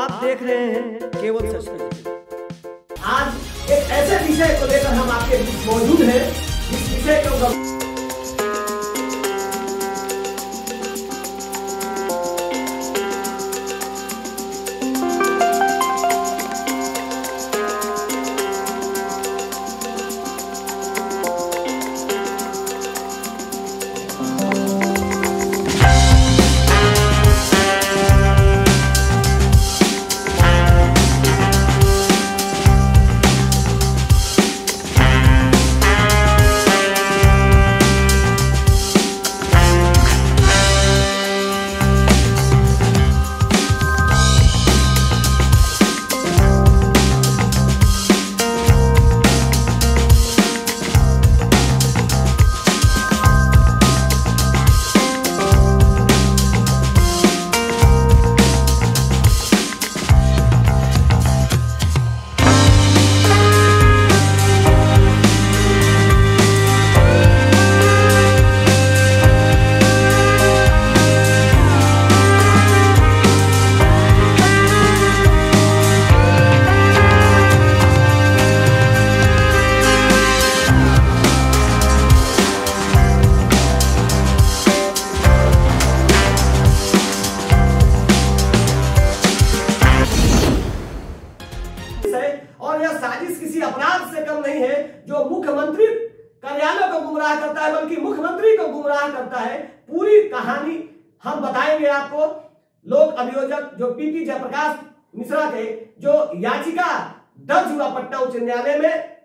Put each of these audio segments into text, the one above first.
आप देख रहे हैं केवल सच आज एक ऐसे विषय को लेकर हम आपके बीच मौजूद हैं। जिस विषय को मुख्यमंत्री कार्यालय को गुमराह करता है, बल्कि मुख्यमंत्री को गुमराह करता है। पूरी कहानी हम बताएँगे आपको। लोक अभियोजक जो पीपी जयप्रकाश मिश्रा के जो याचिका दर्ज हुआ पटना उच्च न्यायालय में,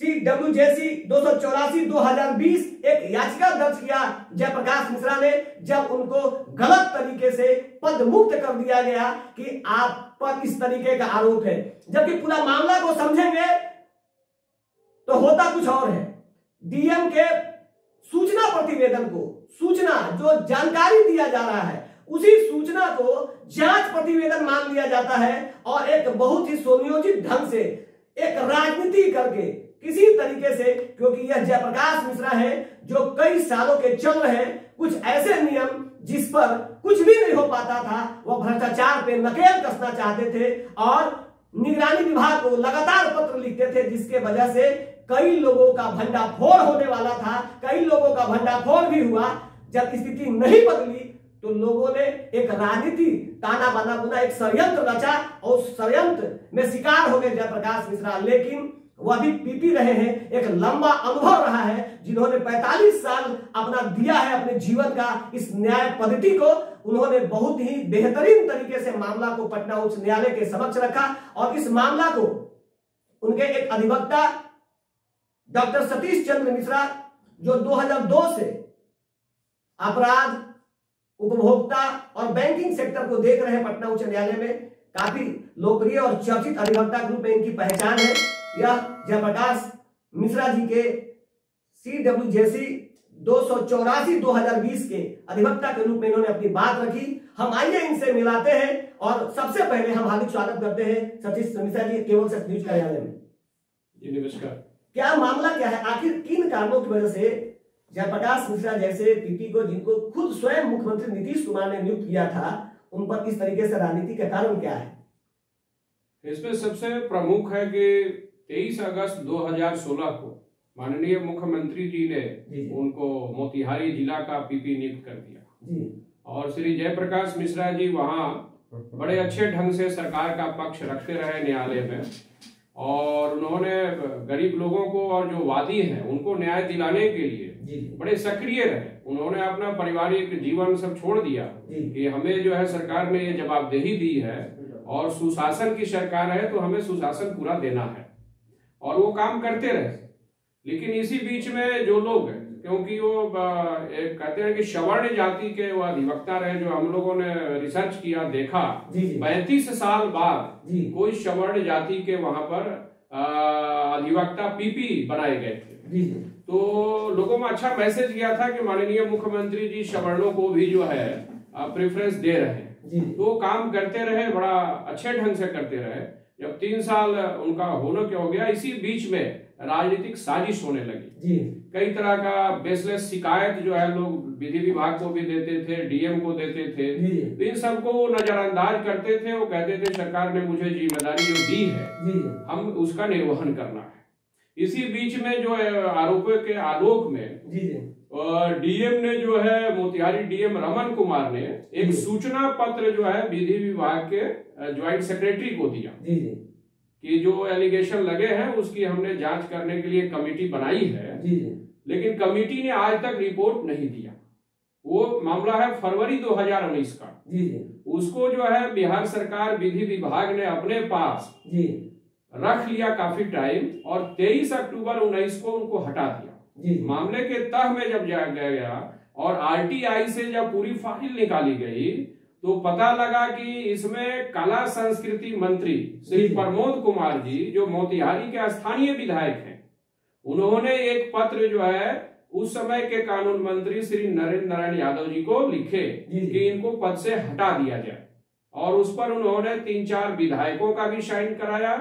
सी डब्ल्यू जेसी दो सौ चौरासी दो हज़ार बीस एक याचिका दर्ज किया जयप्रकाश मिश्रा ने, जब उनको गलत तरीके से पद मुक्त कर दिया गया कि आप पर इस तरीके का आरोप है। जबकि पूरा मामला को समझेंगे तो होता कुछ और है। डीएम के सूचना प्रतिवेदन को, सूचना जो जानकारी दिया जा रहा है, उसी सूचना को जाँच प्रतिवेदन मान लिया जाता है और एक बहुत ही सुनियोजित ढंग से एक राजनीति करके किसी तरीके से, क्योंकि यह जयप्रकाश मिश्रा है, जो कई सालों के चल रहे कुछ ऐसे नियम जिस पर कुछ भी नहीं हो पाता था, वह भ्रष्टाचार पे नकेल कसना चाहते थे और निगरानी विभाग को लगातार पत्र लिखते थे, जिसके वजह से कई लोगों का भंडाफोड़ होने वाला था, कई लोगों का भंडाफोड़ भी हुआ। जब स्थिति नहीं बदली तो लोगों ने एक राजनीति ताना बाना बुना एक षडयंत्र रचा और उस षडयंत्र में शिकार हो गए जयप्रकाश मिश्रा। लेकिन वह भी पीपी रहे हैं। एक लंबा अनुभव रहा है, जिन्होंने 45 साल अपना दिया है अपने जीवन का इस न्याय पद्धति को। उन्होंने बहुत ही बेहतरीन तरीके से मामला को पटना उच्च न्यायालय के समक्ष रखा और इस मामला को उनके एक अधिवक्ता डॉक्टर सतीश चंद्र मिश्रा, जो 2002 से अपराध, उपभोक्ता और बैंकिंग सेक्टर को देख रहे हैं पटना उच्च न्यायालय में, काफ़ी लोकप्रिय और चर्चित अधिवक्ता ग्रुप में इनकी पहचान है। यह जयप्रकाश मिश्रा जी के सी डब्ल्यू जेसी दो सौ चौरासी दो हज़ार बीस के अधिवक्ता के रूप में इन्होंने अपनी बात रखी। हम आइए इनसे मिलाते हैं और सबसे पहले हम हार्दिक स्वागत करते हैं सतीश मिश्रा जी, केवल सच न्यूज़ कार्यालय में। जी, नमस्कार। क्या मामला क्या है? आखिर किन कारणों की वजह से जयप्रकाश मिश्रा जैसे पीपी को जिनको खुद स्वयं मुख्यमंत्री नीतीश कुमार ने नियुक्त किया था उन पर इस तरीके से राजनीति का कारण क्या है? इसमें सबसे प्रमुख है कि 23 अगस्त 2016 को माननीय मुख्यमंत्री जी ने जी, जी। उनको मोतिहारी जिला का पीपी नियुक्त कर दिया। और श्री जयप्रकाश मिश्रा जी वहाँ बड़े अच्छे ढंग से सरकार का पक्ष रखते रहे न्यायालय में। और उन्होंने गरीब लोगों को और जो वादी हैं उनको न्याय दिलाने के लिए बड़े सक्रिय रहे। उन्होंने अपना पारिवारिक जीवन सब छोड़ दिया कि हमें जो है सरकार ने ये जवाबदेही दी है और सुशासन की सरकार है तो हमें सुशासन पूरा देना है। और वो काम करते रहे। लेकिन इसी बीच में जो लोग हैं क्योंकि वो एक कहते हैं कि सवर्ण जाति के वो अधिवक्ता रहे जो हम लोगों ने रिसर्च किया देखा। पैंतीस साल बाद कोई सवर्ण जाति के वहाँ पर अधिवक्ता पीपी बनाए गए थे। तो लोगों में अच्छा मैसेज गया था कि माननीय मुख्यमंत्री जी सवर्णों को भी जो है प्रेफरेंस दे रहे हैं। तो काम करते रहे बड़ा अच्छे ढंग से करते रहे। जब तीन साल उनका होने के हो गया इसी बीच में राजनीतिक साजिश होने लगी। जी। कई तरह का बेसलेस शिकायत जो है लोग विधि विभाग को भी देते थे डीएम को देते थे। तो इन सबको वो नजरअंदाज करते थे वो कहते थे सरकार ने मुझे ज़िम्मेदारी जो दी है हम उसका निर्वहन करना है। इसी बीच में जो आरोपों के आलोक में डीएम ने जो है मोतिहारी डीएम रमन कुमार ने एक सूचना पत्र जो है विधि विभाग के ज्वाइंट सेक्रेटरी को दिया। जी जी। कि जो एलिगेशन लगे हैं उसकी हमने जाँच करने के लिए कमेटी बनाई है। जी जी। लेकिन कमेटी ने आज तक रिपोर्ट नहीं दिया। वो मामला है फरवरी 2019 का। जी जी। उसको जो है बिहार सरकार विधि विभाग ने अपने पास जी। रख लिया काफ़ी टाइम और 23 अक्टूबर 19 को उनको हटा दिया। जी मामले के तह में जब जा गया और आरटीआई से जब पूरी फ़ाइल निकाली गई तो पता लगा कि इसमें कला संस्कृति मंत्री श्री प्रमोद कुमार जी जो मोतिहारी के स्थानीय विधायक हैं उन्होंने एक पत्र जो है उस समय के कानून मंत्री श्री नरेंद्र नारायण यादव जी को लिखे। कि इनको पद से हटा दिया जाए। और उस पर उन्होंने तीन चार विधायकों का भी साइन कराया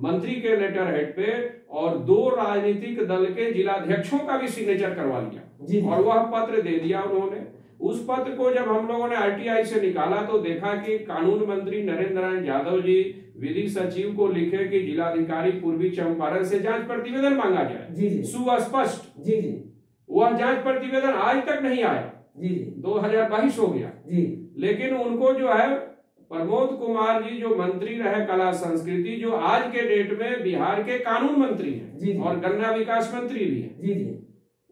मंत्री के लेटर हेड पे और दो राजनीतिक दल के जिलाध्यक्षों का भी सिग्नेचर करवा लिया। और वह पत्र दे दिया उन्होंने। उस पत्र को जब हम लोगों ने आरटीआई से निकाला तो देखा कि कानून मंत्री नरेंद्र नारायण यादव जी विधि सचिव को लिखे कि जिलाधिकारी पूर्वी चंपारण से जाँच प्रतिवेदन मांगा जाए। जी जी। सुस्पष्ट। जी जी। वह जाँच प्रतिवेदन आज तक नहीं आया। जी जी। 2022 हो गया। जी। लेकिन उनको जो है प्रमोद कुमार जी जो मंत्री रहे कला संस्कृति जो आज के डेट में बिहार के कानून मंत्री। हैं और गन्ना विकास मंत्री भी हैं। जी जी।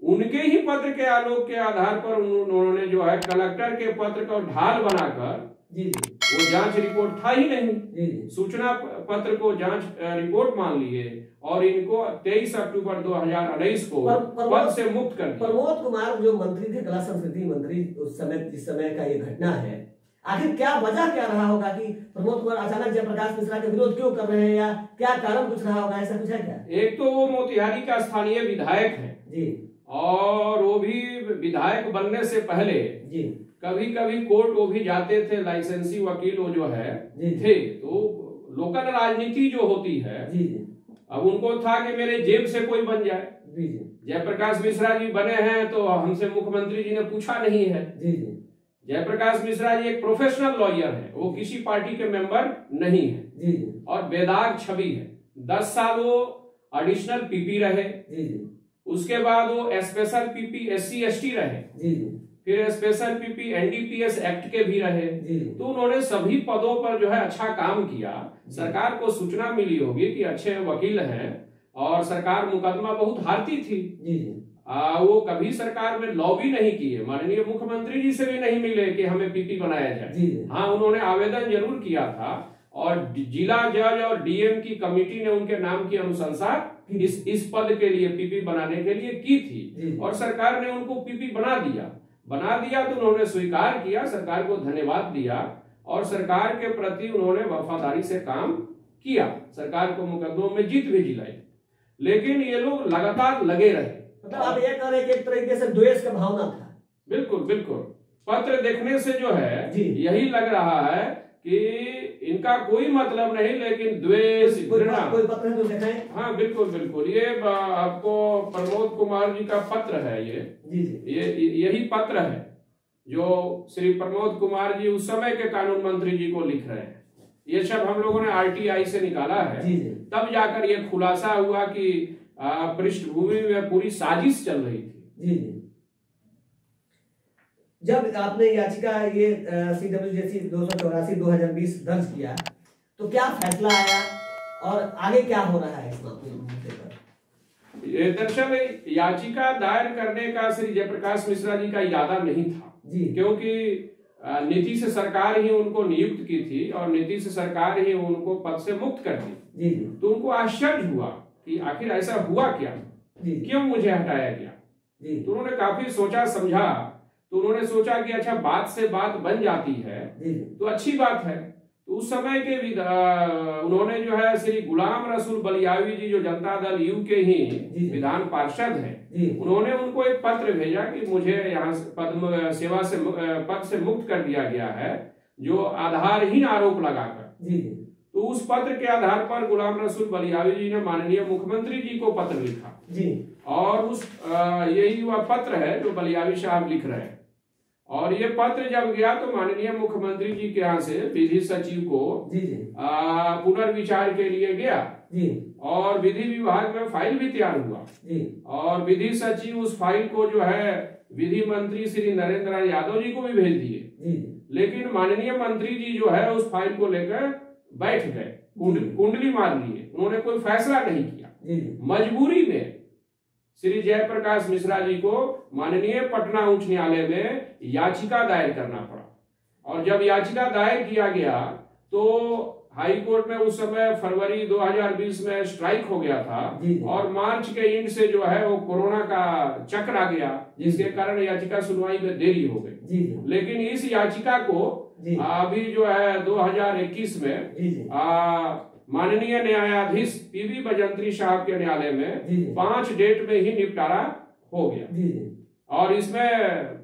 उनके ही पत्र के आलोक के आधार पर उन्होंने जो है कलेक्टर के पत्र को ढाल बनाकर जी जी। वो जाँच रिपोर्ट था ही नहीं। जी जी। सूचना पत्र को जाँच रिपोर्ट मान लिए और इनको 23 अक्टूबर 2019 को पद से मुक्त कर प्रमोद कुमार जो मंत्री थे कला संस्कृति मंत्री उस समय जिस समय का ये घटना है आखिर क्या वजह क्या रहा होगा कि प्रमोद कुमार अचानक जयप्रकाश मिश्रा के विरोध क्यों कर रहे हैं या क्या कारण कुछ रहा होगा? ऐसा कुछ है क्या? एक तो वो मोतिहारी का स्थानीय विधायक है। जी। और वो भी विधायक बनने से पहले जी। कभी कभी कोर्ट वो भी जाते थे लाइसेंसी वकील वो जो है जी। थे। तो लोकल राजनीति जो होती है जी जी। अब उनको था कि मेरे जेब से कोई बन जाए। जी जी। जयप्रकाश मिश्रा जी बने हैं तो हमसे मुख्यमंत्री जी ने पूछा नहीं है। जी जी। जयप्रकाश मिश्रा जी एक प्रोफेशनल लॉयर है। वो किसी पार्टी के मेंबर नहीं है। जी जी। और बेदाग छवि है। दस साल वो एडिशनल पीपी रहे। जी जी। उसके बाद वो special PP S C S T रहे। जी जी। फिर स्पेशल पीपी एनडीपीएस एक्ट के भी रहे। जी जी। तो उन्होंने सभी पदों पर जो है अच्छा काम किया। सरकार को सूचना मिली होगी कि अच्छे वकील हैं। और सरकार मुकदमा बहुत हारती थी। जी जी। आ, वो कभी सरकार में लॉबी नहीं किए। माननीय मुख्यमंत्री जी से भी नहीं मिले कि हमें पीपी बनाया जाए। हाँ उन्होंने आवेदन ज़रूर किया था और जिला जज और डीएम की कमेटी ने उनके नाम की अनुशंसा इस इस पद के लिए पीपी बनाने के लिए की थी। और सरकार ने उनको पीपी बना दिया। बना दिया तो उन्होंने स्वीकार किया सरकार को धन्यवाद दिया और सरकार के प्रति उन्होंने वफादारी से काम किया। सरकार को मुकदमों में जीत भी दिलाई। लेकिन ये लोग लगातार लगे रहे। मतलब आप ये कह रहे कि एक तरीके से द्वेष का भावना था। बिल्कुल बिल्कुल। पत्र देखने से जो है यही लग रहा है कि इनका कोई मतलब नहीं लेकिन द्वेष घृणा। कोई पत्र है तो दिखाएँ। हाँ बिल्कुल बिल्कुल। ये आपको प्रमोद कुमार जी का पत्र है ये। जी जी। ये यही पत्र है जो श्री प्रमोद कुमार जी उस समय के कानून मंत्री जी को लिख रहे हैं। ये सब हम लोगों ने आरटीआई से निकाला है। जी जी। तब जाकर ये खुलासा हुआ कि पृष्ठभूमि में पूरी साजिश चल रही थी। जी जी। जब आपने याचिका ये सी डब्ल्यू जे सी दो सौ चौरासी दो हज़ार बीस दर्ज किया तो क्या फैसला आया और आगे क्या हो रहा है इस मामले मुद्दे पर? दरअसल याचिका दायर करने का श्री जयप्रकाश मिश्रा जी का इरादा नहीं था। जी। क्योंकि नीतीश सरकार ही उनको नियुक्त की थी और नीतीश सरकार ही उनको पद से मुक्त कर दी। जी जी। तो उनको आश्चर्य हुआ कि आखिर ऐसा हुआ क्या? क्यों मुझे हटाया गया? तो उन्होंने काफ़ी सोचा समझा। तो उन्होंने सोचा कि अच्छा बात से बात बन जाती है तो अच्छी बात है। तो उस समय के उन्होंने जो है श्री गुलाम रसूल बलियावी जी जो जनता दल यू के ही विधान पार्षद हैं उन्होंने उनको एक पत्र भेजा कि मुझे यहाँ पद्म सेवा से पद से मुक्त कर दिया गया है जो आधारहीन आरोप लगाकर। तो उस पत्र के आधार पर गुलाम रसूल बलियावी जी ने माननीय मुख्यमंत्री जी को पत्र लिखा। जी। और उस यही वह पत्र है जो बलियावी साहब लिख रहे हैं। और ये पत्र जब गया तो माननीय मुख्यमंत्री जी के यहाँ से विधि सचिव को पुनर्विचार के लिए गया। जी। और विधि विभाग में फ़ाइल भी तैयार हुआ। जी। और विधि सचिव उस फ़ाइल को जो है विधि मंत्री श्री नरेंद्र यादव जी को भी भेज दिए। लेकिन माननीय मंत्री जी जो है उस फ़ाइल को लेकर बैठ गए कुंड- कुंडली मार लिए उन्होंने कोई फैसला नहीं किया। मजबूरी में श्री जयप्रकाश मिश्रा जी को माननीय पटना उच्च न्यायालय में याचिका दायर करना पड़ा। और जब याचिका दायर किया गया तो हाई कोर्ट में उस समय फरवरी 2020 में स्ट्राइक हो गया था। और मार्च के एंड से जो है वो कोरोना का चक्र आ गया जिसके कारण याचिका सुनवाई में देरी हो गई। लेकिन इस याचिका को। अभी जो है 2021 में माननीय न्यायाधीश पीवी बजंत्री साहब के न्यायालय में। पाँच डेट में ही निपटारा हो गया। और इसमें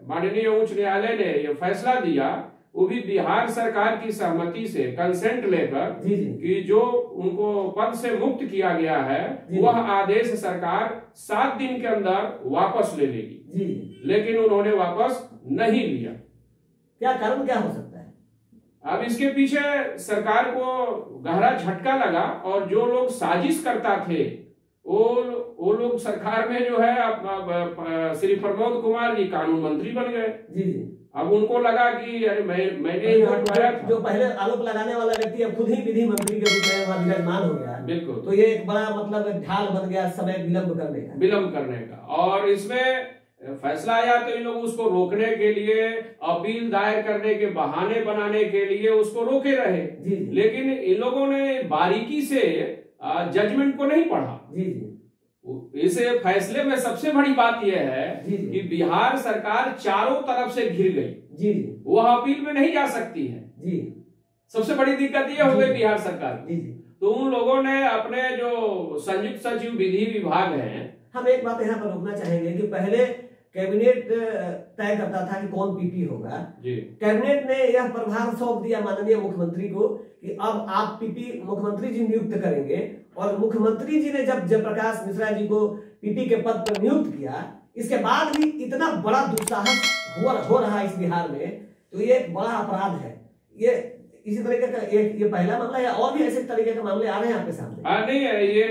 माननीय उच्च न्यायालय ने यह फैसला दिया वो भी बिहार सरकार की सहमति से कंसेंट लेकर कि जो उनको पद से मुक्त किया गया है वह आदेश सरकार सात दिन के अंदर वापस ले लेगी। लेकिन उन्होंने वापस नहीं लिया। क्या कारण क्या हो सकता अब इसके पीछे सरकार को गहरा झटका लगा और जो लोग साजिश करता थे वो वो लोग सरकार में जो है अब- अब- अब, श्री प्रमोद कुमार जी कानून मंत्री बन गए। जी जी। अब उनको लगा कि अरे मैं मैंने ही हटवाया जो, पहले आरोप लगाने वाला व्यक्ति अब खुद ही विधि मंत्री के रूप में विराजमान हो गया। बिल्कुल। तो ये एक बड़ा मतलब ढाल बन गया समय विलंब करने का। विलंब करने का। और इसमें फैसला आया तो इन लोग उसको रोकने के लिए अपील दायर करने के बहाने बनाने के लिए उसको रोके रहे। जी जी। लेकिन इन लोगों ने बारीकी से जजमेंट को नहीं पढ़ा। जी जी। इस फैसले में सबसे बड़ी बात यह है जी, जी। कि बिहार सरकार चारों तरफ़ से घिर गई। जी जी। वह अपील में नहीं जा सकती है। जी। सबसे बड़ी दिक्कत यह हो गई बिहार सरकार की। तो उन लोगों ने अपने जो संयुक्त सचिव विधि विभाग हैं हम एक बात यहाँ पर रोकना चाहेंगे कि पहले कैबिनेट तय करता था कि कौन पीपी होगा। कैबिनेट ने यह प्रभार सौंप दिया माननीय मुख्यमंत्री को कि अब आप पीपी मुख्यमंत्री जी नियुक्त करेंगे और मुख्यमंत्री जी ने जब जयप्रकाश मिश्रा जी को पीपी के पद पर नियुक्त किया इसके बाद भी इतना बड़ा दुस्साहस हो, रहा है इस बिहार में तो ये एक बड़ा अपराध है। ये इसी तरीके का एक ये पहला मामला है और भी ऐसे तरीके के मामले आ रहे हैं आपके सामने? हाँ नहीं है ये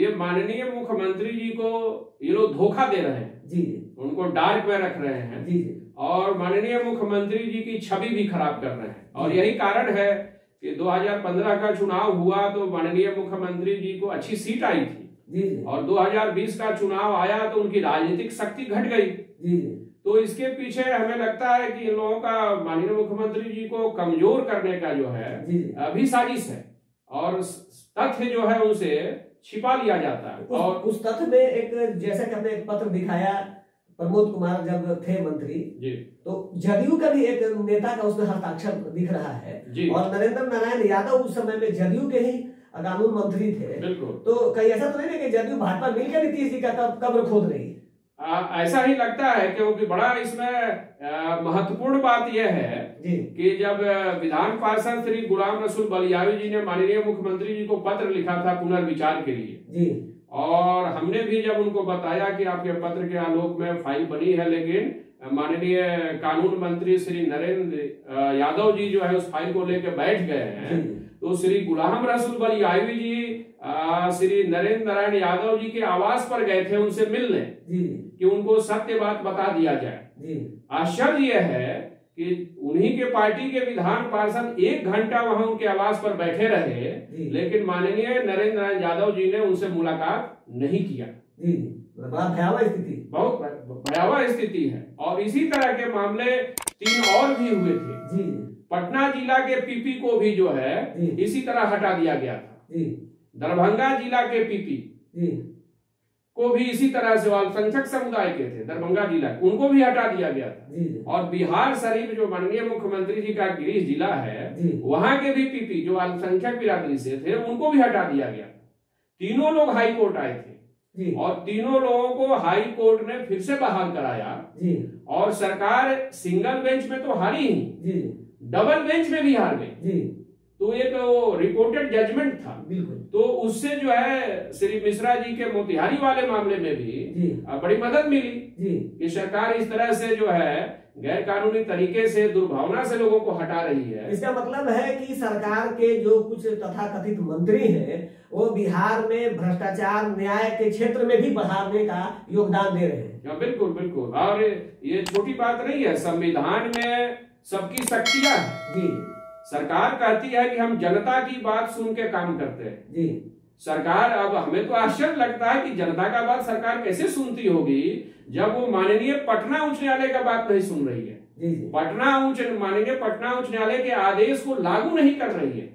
ये माननीय मुख्यमंत्री जी को ये लोग धोखा दे रहे हैं। जी उनको डार्क में रख रहे हैं। जी जी। और माननीय मुख्यमंत्री जी की छवि भी खराब कर रहे हैं। और यही कारण है कि 2015 का चुनाव हुआ तो माननीय मुख्यमंत्री जी को अच्छी सीट आई थी। जी जी। और 2020 का चुनाव आया तो उनकी राजनीतिक शक्ति घट गई। जी जी। तो इसके पीछे हमें लगता है कि इन लोगों का माननीय मुख्यमंत्री जी को कमज़ोर करने का जो है अभी साजिश है। और तथ्य जो है उसे छिपा लिया जाता है। और उस, तथ्य में एक जैसा कि हमने एक पत्र दिखाया प्रमोद कुमार जब थे मंत्री जी। तो जदयू का भी एक नेता का उसमें हस्ताक्षर दिख रहा है। और नरेंद्र नारायण यादव उस समय में जदयू के ही कानून मंत्री थे। बिल्कुल। तो कहीं ऐसा तो नहीं है कि जदयू भाजपा मिलकर नीतीश जी का कब्र खोद रही है? आ, ऐसा ही लगता है क्योंकि बड़ा इसमें महत्वपूर्ण बात यह है कि जब विधान पार्षद श्री गुलाम रसूल बलियावी जी ने माननीय मुख्यमंत्री जी को पत्र लिखा था पुनर्विचार के लिए। जी। और हमने भी जब उनको बताया कि आपके पत्र के आलोक में फ़ाइल बनी है लेकिन माननीय कानून मंत्री श्री नरेंद्र यादव जी जो है उस फ़ाइल को लेकर बैठ गए हैं। तो श्री गुलाम रसूल बलियावी जी श्री नरेंद्र नारायण यादव जी के आवास पर गए थे उनसे मिलने। जी। कि उनको सत्य बात बता दिया जाए। आश्चर्य यह है कि उन्हीं के पार्टी के विधान पार्षद एक घंटा वहाँ उनके आवास पर बैठे रहे लेकिन माननीय नरेंद्र नारायण यादव जी ने उनसे मुलाकात नहीं किया। भयावह स्थिति। बहुत भयावह स्थिति है। और इसी तरह के मामले तीन और भी हुए थे। जी। पटना जिला के पीपी को भी जो है इसी तरह हटा दिया गया था। दरभंगा जिला के पीपी को भी इसी तरह से अल्पसंख्यक समुदाय के थे दरभंगा जिला। उनको भी हटा दिया गया था। और बिहार शरीफ जो माननीय मुख्यमंत्री जी का गृह जिला है वहाँ के भी पीपी जो अल्पसंख्यक बिरादरी से थे उनको भी हटा दिया गया तीनों लोग हाई कोर्ट आए थे। और तीनों लोगों को हाई कोर्ट ने फिर से बहाल कराया। और सरकार सिंगल बेंच में तो हारी ही। डबल बेंच में भी हार गई। तो एक वो रिपोर्टेड जजमेंट था। बिल्कुल। तो उससे जो है श्री मिश्रा जी के मोतिहारी वाले मामले में भी बड़ी मदद मिली जी। कि सरकार इस तरह से जो है गैर कानूनी तरीके से दुर्भावना से लोगों को हटा रही है। इसका मतलब है कि सरकार के जो कुछ तथा कथित मंत्री हैं वो बिहार में भ्रष्टाचार न्याय के क्षेत्र में भी बढ़ाने का योगदान दे रहे हैं। हाँ, बिल्कुल बिल्कुल। और ये छोटी बात नहीं है संविधान में सबकी शक्तियाँ जी। सरकार कहती है कि हम जनता की बात सुन के काम करते हैं। जी। सरकार अब हमें तो आश्चर्य लगता है कि जनता का बात सरकार कैसे सुनती होगी जब वो माननीय पटना उच्च न्यायालय का बात नहीं सुन रही है। जी जी। पटना उच्च माननीय पटना उच्च न्यायालय के आदेश को लागू नहीं कर रही है।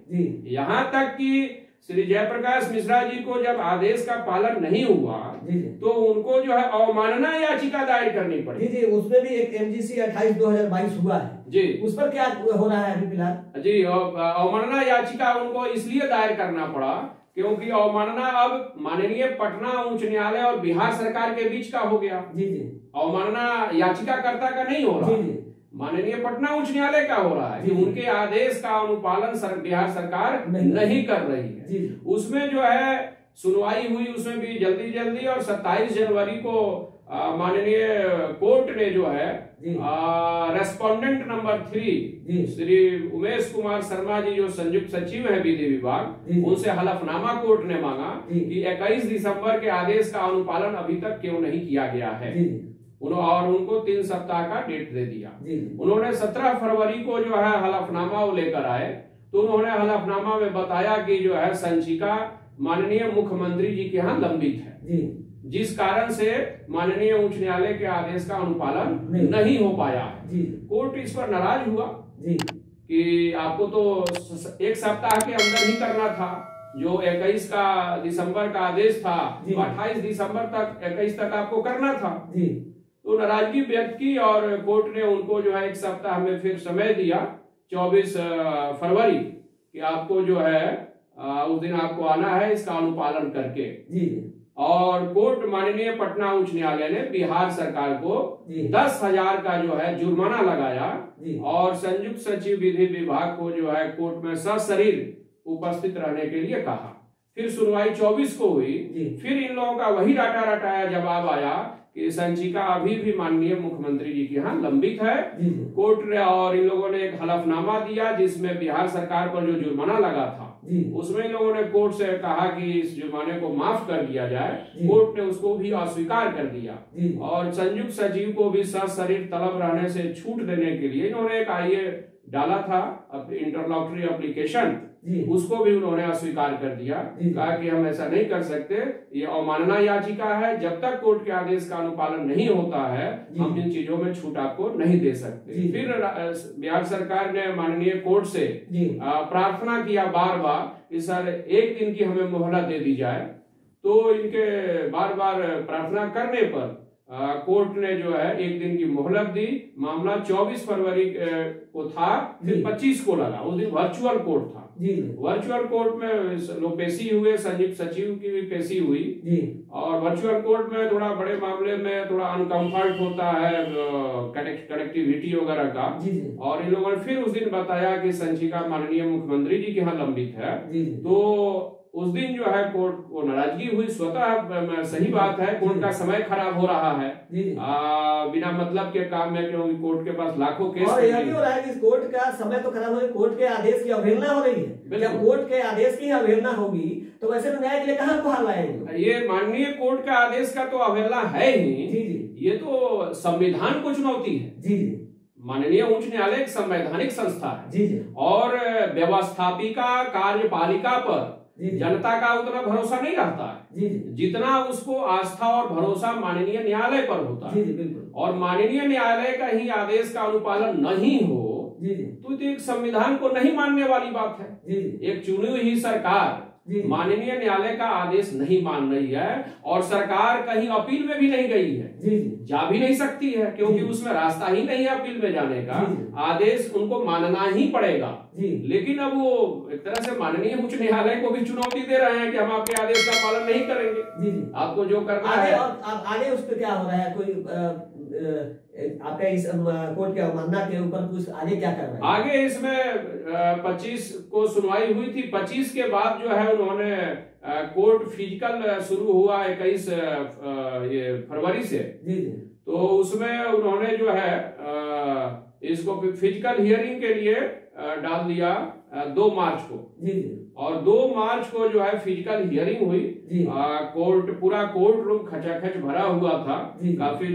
यहाँ तक कि श्री जयप्रकाश मिश्रा जी को जब आदेश का पालन नहीं हुआ जी जी। तो उनको जो है अवमानना याचिका दायर करनी जी पड़ी। जी उसमें भी एक एमजीसी अट्ठाईस दो हज़ार बाईस हुआ है। जी। उस पर क्या हो रहा है अभी फ़िलहाल? जी अवमानना याचिका उनको इसलिए दायर करना पड़ा क्योंकि अवमानना अब माननीय पटना उच्च न्यायालय और बिहार सरकार के बीच का हो गया। जी जी। अवमानना याचिकाकर्ता का नहीं हो रहा। जी जी। माननीय पटना उच्च न्यायालय का हो रहा है। कि। उनके आदेश का अनुपालन सर, बिहार सरकार नहीं। नहीं कर रही है। उसमें जो है सुनवाई हुई उसमें भी जल्दी जल्दी और 27 जनवरी को माननीय कोर्ट ने जो है respondent number three Shri Umesh Kumar Sharma ji जो संयुक्त सचिव है विधि विभाग उनसे हलफनामा कोर्ट ने मांगा। कि 21 दिसंबर के आदेश का अनुपालन अभी तक क्यों नहीं किया गया है। उन्होंने और उनको तीन सप्ताह का डेट दे दिया। उन्होंने 17 फरवरी को जो है हलफनामा वो लेकर आए। तो उन्होंने हलफनामा में बताया कि जो है संचिका माननीय मुख्यमंत्री जी के यहाँ लंबित है। जी। जिस कारण से माननीय उच्च न्यायालय के आदेश का अनुपालन नहीं। नहीं हो पाया। है जी। कोर्ट इस पर नाराज़ हुआ जी। कि आपको तो एक सप्ताह के अंदर ही करना था। जो 21 का दिसंबर का आदेश था। अट्ठाईस दिसंबर तक 21 तक आपको करना था। जी। तो नाराज़गी व्यक्त की और कोर्ट ने उनको जो है एक सप्ताह में फिर समय दिया 24 फरवरी कि आपको जो है उस दिन आपको आना है इसका अनुपालन करके। जी। और कोर्ट माननीय पटना उच्च न्यायालय ने बिहार सरकार को दस हज़ार का जो है जुर्माना लगाया और संयुक्त सचिव विधि विभाग को जो है कोर्ट में सशरीर उपस्थित रहने के लिए कहा। फिर सुनवाई 24 को हुई। फिर इन लोगों का वही राटा रटाया जवाब आया कि संचिका अभी भी माननीय मुख्यमंत्री जी के यहाँ लंबित है। कोर्ट ने और इन लोगों ने एक हलफनामा दिया जिसमें बिहार सरकार पर जो जुर्माना लगा था उसमें लोगों ने कोर्ट से कहा कि इस जुर्माने को माफ़ कर दिया जाए। कोर्ट ने उसको भी अस्वीकार कर दिया। और संयुक्त सचिव को भी सशरीर तलब रहने से छूट देने के लिए इन्होंने एक आइए डाला था इंटरलॉकटरी एप्लीकेशन उसको भी उन्होंने अस्वीकार कर दिया। कहा कि हम ऐसा नहीं कर सकते। ये अवमानना याचिका है। जब तक कोर्ट के आदेश का अनुपालन नहीं होता है हम इन चीज़ों में छूट आपको नहीं दे सकते। फिर बिहार सरकार ने माननीय कोर्ट से प्रार्थना किया बार बार कि सर एक दिन की हमें मोहलत दे दी जाए। तो इनके बार बार प्रार्थना करने पर कोर्ट ने जो है एक दिन की मोहलत दी। मामला 24 फरवरी को था फिर जी। 25 को लगा। उस दिन वर्चुअल कोर्ट था। वर्चुअल कोर्ट में लोग पेशी हुए संयुक्त सचिव की भी पेशी हुई। और वर्चुअल कोर्ट में थोड़ा बड़े मामले में थोड़ा अनकंफर्ट होता है कनेक्टिविटी वगैरह का। और इन लोगों ने फिर उस दिन बताया कि संचिका माननीय मुख्यमंत्री जी के यहाँ लंबित है। तो उस दिन जो है कोर्ट को नाराज़गी हुई स्वतः सही बात है कोर्ट का समय खराब हो रहा है। आ, बिना मतलब के काम में क्योंकि कोर्ट के पास लाखों केस और यह भी हो रहा है कि कोर्ट का समय तो खराब हो रहा कोर्ट के आदेश की अवहेलना हो रही है। जब कोर्ट के आदेश की अवहेलना होगी तो वैसे तो न्याय के लिए कहाँ गुहार लाएँगे ये माननीय कोर्ट का आदेश का तो अवहेलना है ही। जी जी। ये तो संविधान को चुनौती है। जी जी। माननीय उच्च न्यायालय एक संवैधानिक संस्था है। जी जी। और व्यवस्थापिका कार्यपालिका पर जनता का उतना भरोसा नहीं रहता है। जी जी जितना उसको आस्था और भरोसा माननीय न्यायालय पर होता है। जी बिल्कुल। और माननीय न्यायालय का ही आदेश का अनुपालन नहीं हो जी जी। तो एक संविधान को नहीं मानने वाली बात है। जी जी। एक चुनी हुई सरकार जी माननीय न्यायालय का आदेश नहीं मान रही है और सरकार कहीं अपील में भी नहीं गई है। जी जी। जा भी नहीं सकती है क्योंकि उसमें रास्ता ही नहीं है अपील में जाने का। आदेश उनको मानना ही पड़ेगा। जी। लेकिन अब वो एक तरह से माननीय उच्च न्यायालय को भी चुनौती दे रहे हैं कि हम आपके आदेश का पालन नहीं करेंगे। जी जी। आपको जो करना है। आगे उस पर क्या हो रहा है? कोई आपका इस कोर्ट के अवमानना के ऊपर कुछ आगे क्या कर रहे हैं? आगे इसमें पच्चीस को सुनवाई हुई थी। पच्चीस के बाद जो है उन्होंने कोर्ट फ़िज़िकल शुरू हुआ इक्कीस ये फरवरी से। जी जी। तो उसमें उन्होंने जो है इसको फ़िज़िकल हियरिंग के लिए डाल दिया दो मार्च को। जी जी। और दो मार्च को जो है फ़िज़िकल हियरिंग हुई। आ, कोर्ट पूरा कोर्ट रूम खचाखच भरा हुआ था। काफ़ी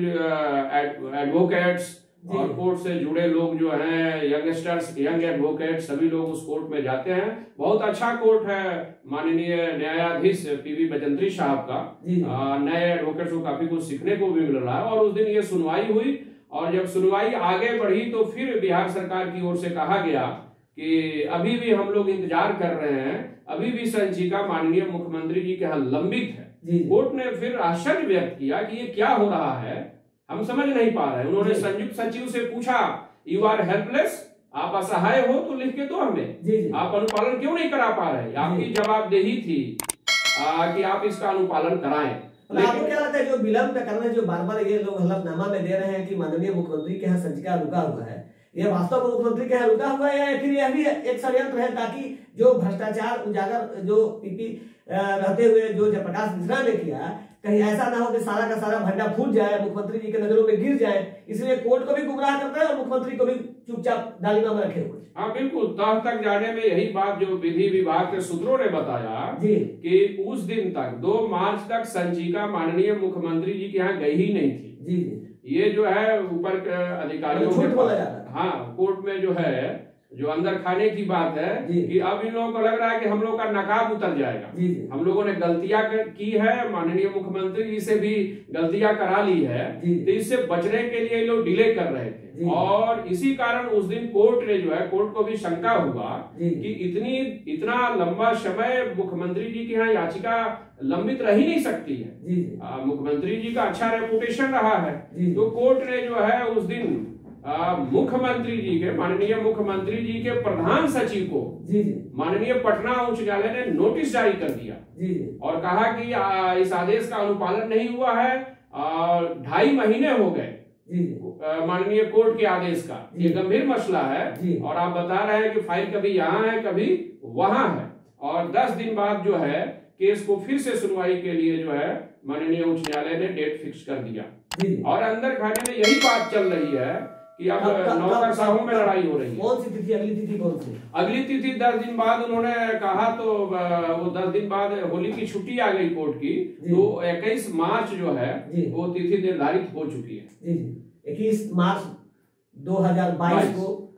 एडवोकेट्स और कोर्ट से जुड़े लोग जो हैं यंगस्टर्स यंग एडवोकेट सभी लोग उस कोर्ट में जाते हैं। बहुत अच्छा कोर्ट है माननीय न्यायाधीश पीवी बजंत्री साहब का। नए एडवोकेट्स को काफ़ी कुछ सीखने को भी मिल रहा है। और उस दिन ये सुनवाई हुई। और जब सुनवाई आगे बढ़ी तो फिर बिहार सरकार की ओर से कहा गया कि अभी भी हम लोग इंतज़ार कर रहे हैं अभी भी संचिका माननीय मुख्यमंत्री जी के यहाँ लंबित है। कोर्ट ने फिर आश्चर्य व्यक्त किया कि ये क्या हो रहा है हम समझ नहीं पा रहे। उन्होंने संयुक्त सचिव से पूछा यू आर हेल्पलेस आप असहाय हो तो लिख के दो हमें। जी जी। आप अनुपालन क्यों नहीं करा पा रहे? आपकी जवाबदेही थी आ, कि आप इसका अनुपालन कराएँ। मतलब आपको क्या लगता है जो विलंब का कारण है जो बार बार ये लोग हलफनामा में दे रहे हैं कि माननीय मुख्यमंत्री के यहाँ संचिका रुका हुआ है ये वास्तव में मुख्यमंत्री के यहाँ रुका हुआ है या फिर यह भी एक षड्यंत्र है ताकि जो भ्रष्टाचार उजागर जो पीपी रहते हुए जो जयप्रकाश मिश्रा ने किया कहीं ऐसा ना हो कि सारा का सारा भंडा फूट जाए मुख्यमंत्री जी के नज़रों में गिर जाए इसलिए कोर्ट को भी गुमराह करते हैं और मुख्यमंत्री को भी चुपचाप डालीमा में रखे हुए हाँ बिल्कुल। तह तक जाने में यही बात जो विधि विभाग के सूत्रों ने बताया जी। कि उस दिन तक दो मार्च तक संचिका माननीय मुख्यमंत्री जी के यहाँ गई ही नहीं थी। जी जी। ये जो है ऊपर के अधिकारियों के। हाँ कोर्ट में जो है जो अंदर खाने की बात है कि अब इन लोगों को लग रहा है कि हम लोग का नकाब उतर जाएगा। हम लोगों ने गलतियाँ की है माननीय मुख्यमंत्री जी से भी गलतियाँ करा ली है तो इससे बचने के लिए ये लोग डिले कर रहे थे। और इसी कारण उस दिन कोर्ट ने जो है कोर्ट को भी शंका हुआ। कि इतनी इतना लंबा समय मुख्यमंत्री जी की यहाँ याचिका लंबित रह ही नहीं सकती है। मुख्यमंत्री जी का अच्छा रेपुटेशन रहा है। तो कोर्ट ने जो है उस दिन मुख्यमंत्री जी के माननीय मुख्यमंत्री जी के प्रधान सचिव को जी जी। माननीय पटना उच्च न्यायालय ने नोटिस जारी कर दिया। जी जी। और कहा कि आ, इस आदेश का अनुपालन नहीं हुआ है और ढाई महीने हो गए। माननीय कोर्ट के आदेश का। ये गंभीर मसला है और आप बता रहे हैं कि फ़ाइल कभी यहाँ है कभी वहाँ है। और दस दिन बाद जो है केस को फिर से सुनवाई के लिए जो है माननीय उच्च न्यायालय ने डेट फिक्स कर दिया। और अंदर खाने में यही बात चल रही है कब- में लड़ाई हो रही है। कौन सी तिथि? अगली तिथि कौन सी? अगली तिथि दस दिन बाद उन्होंने कहा तो वो दस दिन बाद होली की छुट्टी आ गई कोर्ट की। तो इक्कीस मार्च जो है वो तिथि निर्धारित हो चुकी है। इक्कीस मार्च 2022 बाईस। को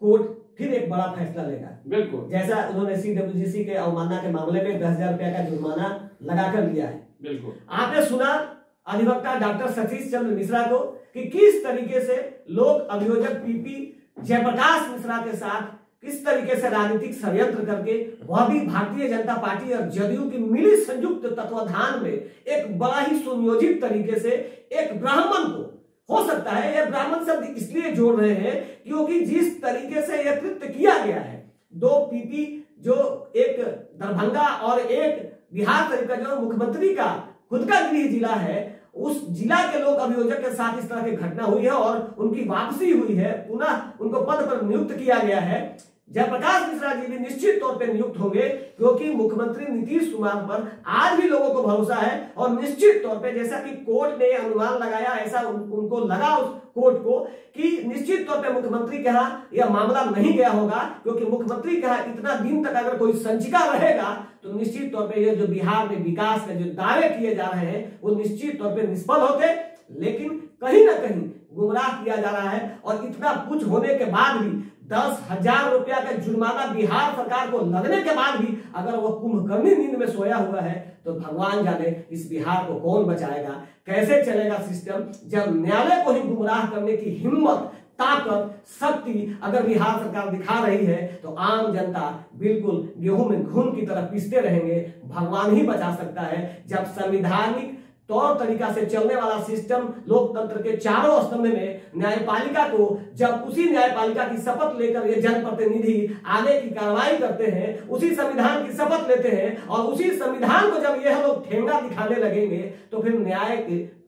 कोर्ट फिर एक बड़ा फैसला लेगा। बिल्कुल। जैसा उन्होंने सीडब्ल्यूजीसी के अवमानना के मामले में दस हज़ार रुपया का जुर्माना लगाकर लिया है। बिल्कुल। आपने सुना अधिवक्ता डॉक्टर सतीश चंद्र मिश्रा को कि किस तरीके से लोग अभियोजक पीपी जयप्रकाश मिश्रा के साथ किस तरीके से राजनीतिक षड्यंत्र करके वह भी भारतीय जनता पार्टी और जदयू की मिली संयुक्त तत्वाधान में एक बड़ा ही सुनियोजित तरीके से एक ब्राह्मण को, हो सकता है यह ब्राह्मण शब्द इसलिए जोड़ रहे हैं क्योंकि जिस तरीके से यह कृत्य किया गया है, दो पीपी जो एक दरभंगा और एक बिहार शरीफ का जो मुख्यमंत्री का खुद का गृह जिला है उस जिला के लोक अभियोजक के साथ इस तरह की घटना हुई है और उनकी वापसी हुई है, पुनः उनको पद पर नियुक्त किया गया है। जयप्रकाश मिश्रा जी भी निश्चित तौर पर नियुक्त होंगे क्योंकि मुख्यमंत्री नीतीश कुमार पर आज भी लोगों को भरोसा है और निश्चित तौर पे जैसा कि कोर्ट ने अनुमान लगाया ऐसा उन, उनको लगा उस कोर्ट को कि निश्चित तौर पे मुख्यमंत्री के यहाँ यह मामला नहीं गया होगा क्योंकि मुख्यमंत्री के यहाँ इतना दिन तक अगर कोई संचिका रहेगा तो निश्चित तौर पे ये जो बिहार में विकास के जो दावे किए जा रहे हैं वो निश्चित तौर पे निष्फल होते लेकिन कहीं ना कहीं गुमराह किया जा रहा है और इतना कुछ होने के बाद भी दस हज़ार रुपया का जुर्माना बिहार सरकार को लगने के बाद भी अगर वो कुंभकर्णी नींद में सोया हुआ है तो भगवान जाने इस बिहार को कौन बचाएगा? कैसे चलेगा सिस्टम जब न्यायालय को ही गुमराह करने की हिम्मत, ताकत, शक्ति अगर बिहार सरकार दिखा रही है तो आम जनता बिल्कुल गेहूँ में घून की तरह पीसते रहेंगे। भगवान ही बचा सकता है। जब संविधानिक तौर तरीका से चलने वाला सिस्टम लोकतंत्र के चारों स्तंभ में न्यायपालिका को जब उसी न्यायपालिका की शपथ लेकर ये जनप्रतिनिधि आगे की कार्रवाई करते हैं, उसी संविधान की शपथ लेते हैं और उसी संविधान को जब यह लोग ठेंगा दिखाने लगेंगे तो फिर न्याय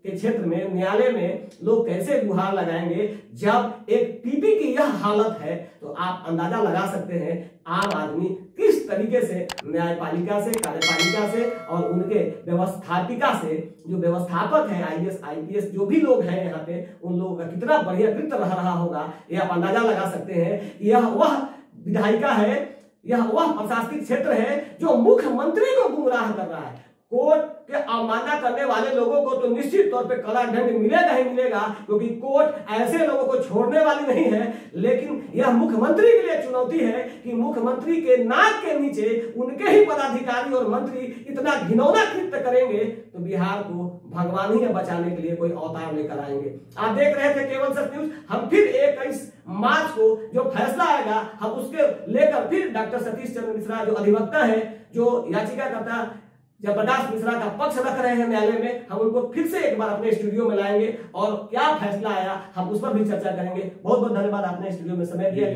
के क्षेत्र में, न्यायालय में लोग कैसे गुहार लगाएँगे? जब एक पीपी की यह हालत है तो आप अंदाज़ा लगा सकते हैं, आम आदमी किस तरीके से न्यायपालिका से, कार्यपालिका से और उनके व्यवस्थापिका से, जो व्यवस्थापक है आईएएस आईपीएस जो भी लोग हैं यहाँ पे, उन लोगों का कितना बढ़िया कृत्य रह रहा होगा? ये आप अंदाज़ा लगा सकते हैं यह वह विधायिका है, यह वह प्रशासनिक क्षेत्र है, जो मुख्यमंत्री को गुमराह कर रहा है। कोर्ट के अवमानना करने वाले लोगों को तो निश्चित तौर पे कड़ा दंड मिलेगा ही मिलेगा, क्योंकि कोर्ट ऐसे लोगों को छोड़ने वाली नहीं है। लेकिन यह मुख्यमंत्री के लिए चुनौती है कि मुख्यमंत्री के नाक के नीचे उनके ही पदाधिकारी और मंत्री इतना घिनौना कृत्य करेंगे तो बिहार को भगवान ही बचाने के लिए कोई अवतार लेकर आएँगे। आप देख रहे थे केवल सच न्यूज़। हम फिर इक्कीस मार्च को जो फैसला आएगा, हम उसके लेकर फिर डॉक्टर सतीश चंद्र मिश्रा, जो अधिवक्ता है, जो याचिकाकर्ता जयप्रकाश मिश्रा का पक्ष रख रहे हैं न्यायालय में, हम उनको फिर से एक बार अपने स्टूडियो में लाएँगे। और क्या फैसला आया, हम उस पर भी चर्चा करेंगे। बहुत बहुत धन्यवाद आपने स्टूडियो में समय दिया